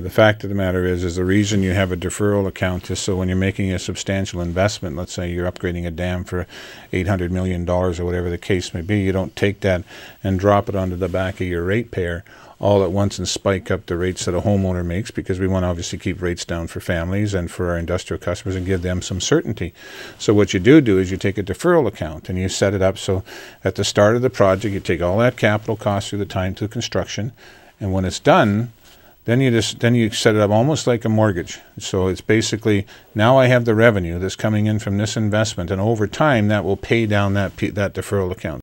The fact of the matter is, is the reason you have a deferral account is so when you're making a substantial investment, let's say you're upgrading a dam for $800 million or whatever the case may be, you don't take that and drop it onto the back of your ratepayer all at once and spike up the rates that a homeowner makes because we want to obviously keep rates down for families and for our industrial customers and give them some certainty. So what you do do is you take a deferral account and you set it up so at the start of the project you take all that capital cost through the time to construction and when it's done then you just then you set it up almost like a mortgage. So it's basically now I have the revenue that's coming in from this investment, and over time that will pay down that that deferral account.